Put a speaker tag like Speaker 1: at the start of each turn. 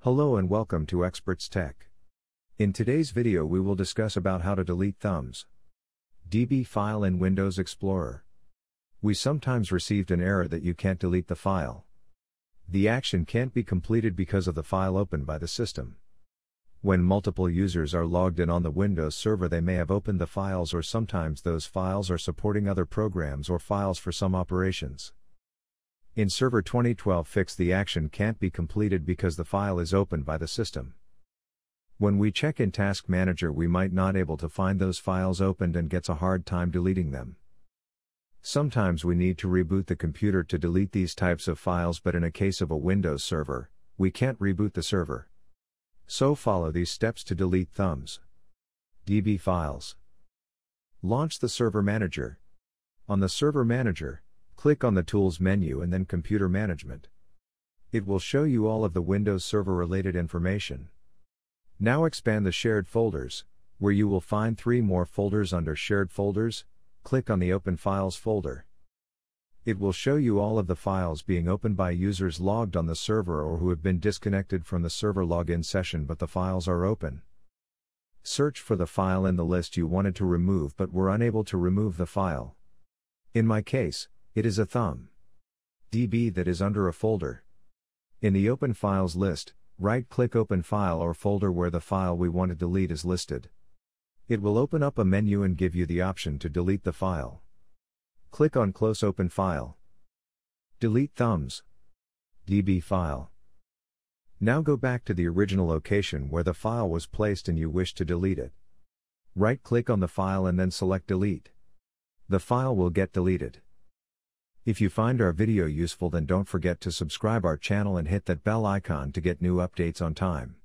Speaker 1: Hello and welcome to Xperts Tec. In today's video we will discuss about how to delete thumbs. DB file in Windows Explorer. We sometimes received an error that you can't delete the file. The action can't be completed because of the file opened by the system. When multiple users are logged in on the Windows server they may have opened the files or sometimes those files are supporting other programs or files for some operations. In Server 2012 fix the action can't be completed because the file is opened by the system. When we check in Task Manager we might not able to find those files opened and gets a hard time deleting them. Sometimes we need to reboot the computer to delete these types of files but in a case of a Windows server, we can't reboot the server. So follow these steps to delete thumbs. DB files. Launch the Server Manager. On the Server Manager, Click on the Tools menu and then Computer Management. It will show you all of the Windows Server related information. Now expand the Shared Folders, where you will find three more folders under Shared Folders, click on the Open Files folder. It will show you all of the files being opened by users logged on the server or who have been disconnected from the server login session but the files are open. Search for the file in the list you wanted to remove but were unable to remove the file. In my case, it is a thumb. DB that is under a folder. In the Open Files list, right click Open File or folder where the file we want to delete is listed. It will open up a menu and give you the option to delete the file. Click on Close Open File. Delete thumbs. DB file. Now go back to the original location where the file was placed and you wish to delete it. Right click on the file and then select Delete. The file will get deleted. If you find our video useful then don't forget to subscribe our channel and hit that bell icon to get new updates on time.